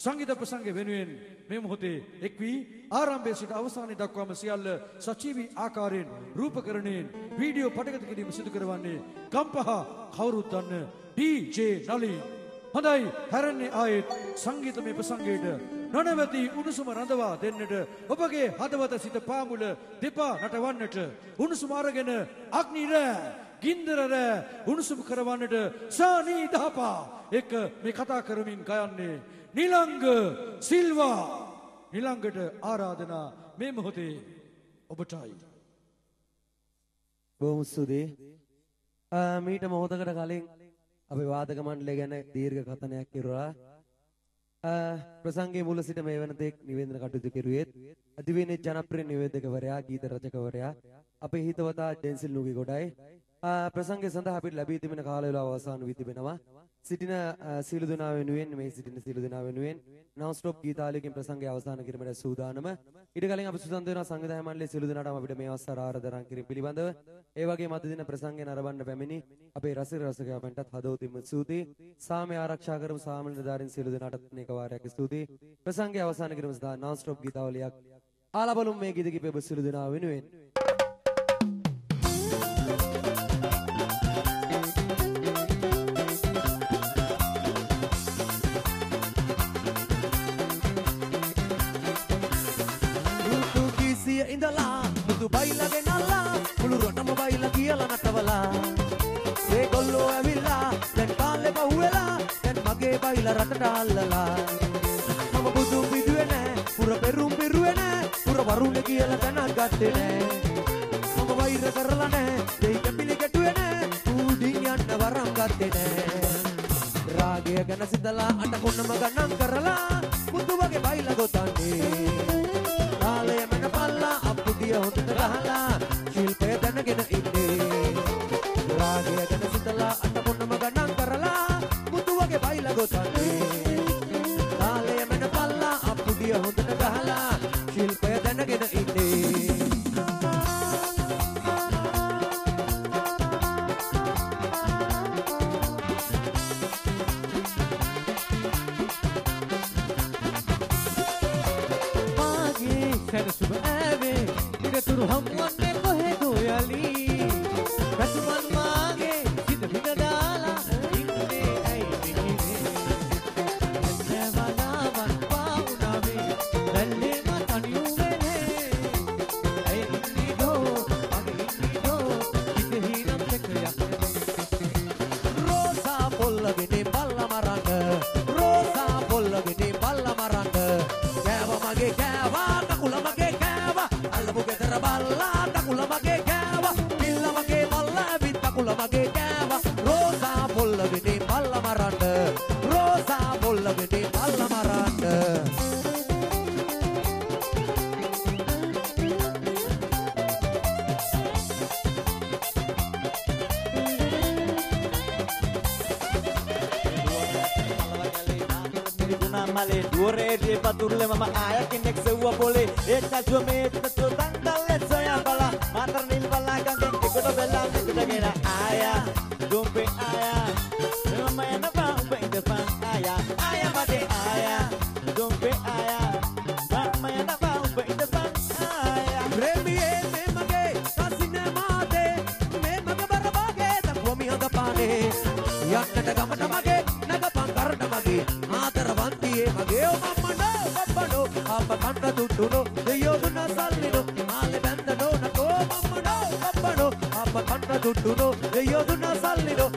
සංගීත ප්‍රසංගය වෙනුවෙන් මේ මොහොතේ එක් වී ආරම්භයේ සිට අවසානය දක්වාම සියල්ල සජීවී ආකාරයෙන් රූපකරණයෙන් වීඩියෝ පටගත කිරීම සිදු කරවන්නේ ගම්පහ කවුරුත් දන්න ඩී.ජේ. නලින්. හොඳයි හැරන්නේ ආයෙත් සංගීතමය ප්‍රසංගයට නොනවති උණුසුම රඳවා දෙන්නට ඔබගේ හදවත සිත පාමුල දෙපා නටවන්නට උණුසුම අරගෙන අග්නි රෑ ගින්දර රෑ උණුසුම් කරවන්නට සානී දහපා. එක මේ කතා කරමින් ගයන්නේ නිලංග සිල්වා. නිලංගට ආරාධනා මේ මොහොතේ ඔබටයි. බොහොම ස්තුතියි. මීට මොහොතකට කලින් අපි වාදක මණ්ඩලය ගැන දීර්ඝ කතනයක් කෙරුවා. ප්‍රසංගයේ මුල සිට මේ වෙනතෙක් නිවේදන කටයුතු කෙරුවේත් අධිවේනේ ජනප්‍රිය නිවේදකවරයා ගීත රචකවරයා අපේ හිතවතා ඩෙන්සිල් නුගේ ගොඩයි ප්‍රසංගය සඳහා අපිට ලැබී තිබෙන කාල වේලාව අවසන් වී තිබෙනවා. සිටින සීල දෙනා වෙනුවෙන් මේ සිටින සීල දෙනා වෙනුවෙන් නව් ස්ටොප් ගීතාලයකින් ප්‍රසංගය අවසන් කිරීමට සූදානම. ඊට කලින් අපි සුසන්ද වෙනවා සංවිධායක මණ්ඩලයේ සීල දෙනාටම අපිට මේ අවස්ථාව ආරාධනා කිරීම පිළිබඳව. ඒ වගේම අද දින ප්‍රසංගය නරඹන්න පැමිණි අපේ රසික රසිකයන්ටත් හදවතින්ම ස්තුතියි. සාමය ආරක්ෂා කරමු සාමල නිලධාරීන් සීල දෙනාටත් මේක වාරයක් ස්තුතියි. ප්‍රසංගය අවසන් කිරීම සඳහා නව් ස්ටොප් ගීතාවලියක් ආලබලුම් මේ ගීත කිපේ සීල දෙනා වෙනුවෙන් මුතු බයිලා ගෙනල්ලා මුළු රටම බයිලා කියලා නටවලා. ඒ ගොල්ලෝ ඇවිල්ලා දැන් කාලේ පහුවෙලා දැන් මගේ බයිලා රටට අල්ලලා. මම බුදු පිදුවේ නෑ පුර පෙරුම් පිරුවේ නෑ පුර වරුණ කියලා දැනක් ගත්තේ නෑ. මම වෛර කරලා නෑ දෙයි කැපිලි ගැටුවේ නෑ ඌඩින් යන්න වරම් ගත්තේ නෑ. රාගය ගැන සිතලා අට කොන්නම ගණන් කරලා මුතු වගේ බයිලා ගොතන්නේ. කාලය මන පල්ලා होत राहला to help you. බල්ලා කකුල මගේ කෑවා පිල්ල මගේ බල්ලා ඇවිත් කකුල මගේ කෑවා රෝසා පොල්ලගෙන බල්ලා මරන්න රෝසා පොල්ලගෙන බල්ලා මරන්න මලේ දුවරේදී පතුරුලේ මම ආය කෙනෙක් සෙව්ව පොලේ ඒ කජුව මේ තතු තන්දල්ලේ සොයා मात्र नील बल्ला का तो दिन टिकट बेला गेरा आया घूम आया मैं ना पाऊँ दफ़ा आया आया मदे आया घूम आया मैं ना पाऊँ दफ़ा आया। प्रेमिये मैं मगे कासिने माते मैं मग बरबागे, तब वो मियाँ का पाने यार नटका मटमा ದುಡ್ಡು අප කන්න දුටුනෝ දෙයෝ දුන සල්ලිනෝ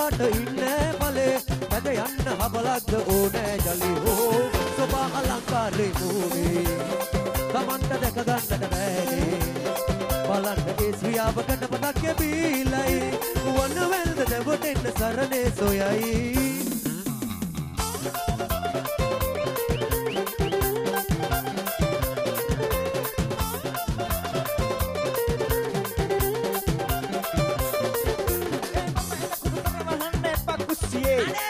එහාට ඉන්නේ මලේ මැද යන්න හබලක්ද ඕනෑ ජලි හෝ. සොබා අලංකාරේ මූවේ. තමන්ට දැක ගන්නට බෑනේ. බලන්න ඒ ශ්‍රියාවකට පදක් යැබීලයි වනවැල්ද දැවටෙන්න සරණේ සොයයි. Hey.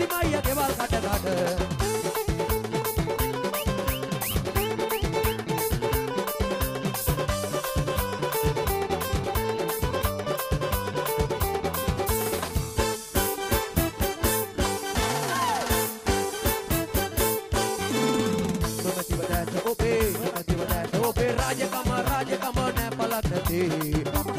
करते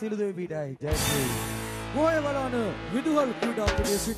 සියලු දෙවි පීඩායි ජය ශ්‍රී. ගෝය බලන විදුහල් ක්‍රීඩා ප්‍රදේශ